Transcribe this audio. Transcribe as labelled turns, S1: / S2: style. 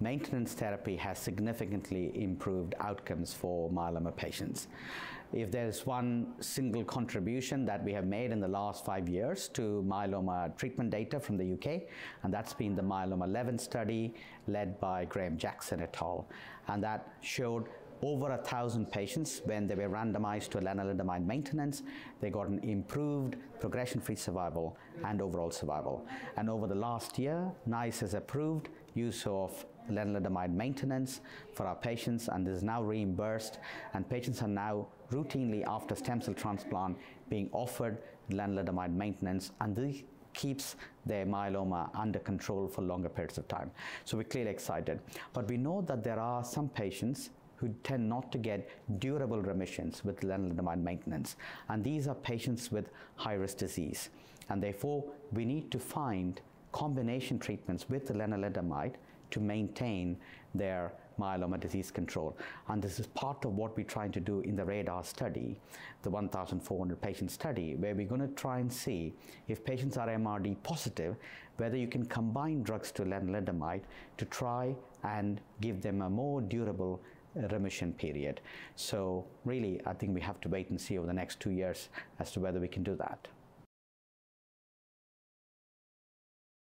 S1: Maintenance therapy has significantly improved outcomes for myeloma patients. If there's one single contribution that we have made in the last five years to myeloma treatment data from the UK, and that's been the Myeloma 11 study led by Graham Jackson et al. And that showed over a thousand patients when they were randomized to lenalidomide maintenance they got an improved progression-free survival and overall survival and over the last year NICE has approved use of lenalidomide maintenance for our patients and is now reimbursed and patients are now routinely after stem cell transplant being offered lenalidomide maintenance and this keeps their myeloma under control for longer periods of time. So we're clearly excited. But we know that there are some patients who tend not to get durable remissions with lenalidomide maintenance. And these are patients with high-risk disease. And therefore, we need to find combination treatments with lenalidomide to maintain their myeloma disease control. And this is part of what we're trying to do in the RADAR study, the 1,400 patient study, where we're going to try and see if patients are MRD positive, whether you can combine drugs to lenalidomide to try and give them a more durable uh, remission period. So really, I think we have to wait and see over the next two years as to whether we can do that.